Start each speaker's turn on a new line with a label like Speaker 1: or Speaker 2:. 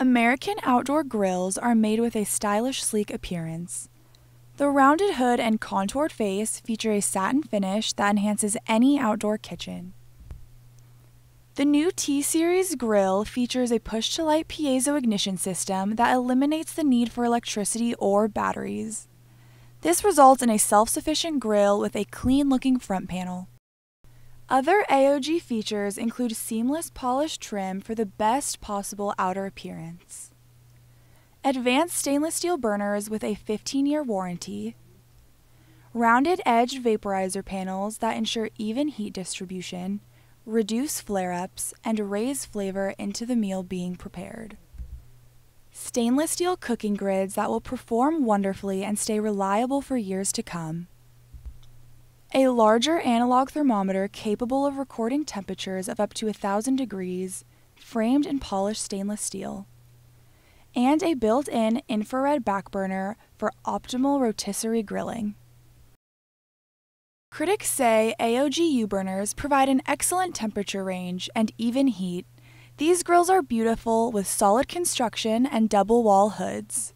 Speaker 1: American outdoor grills are made with a stylish, sleek appearance. The rounded hood and contoured face feature a satin finish that enhances any outdoor kitchen. The new T Series grill features a push to light piezo ignition system that eliminates the need for electricity or batteries. This results in a self sufficient grill with a clean looking front panel. Other AOG features include seamless polished trim for the best possible outer appearance, advanced stainless steel burners with a 15 year warranty, rounded edged vaporizer panels that ensure even heat distribution, reduce flare ups, and raise flavor into the meal being prepared. Stainless steel cooking grids that will perform wonderfully and stay reliable for years to come. A larger analog thermometer capable of recording temperatures of up to 1000 degrees, framed in polished stainless steel. And a built in infrared backburner for optimal rotisserie grilling. Critics say AOG U burners provide an excellent temperature range and even heat. These grills are beautiful with solid construction and double wall hoods.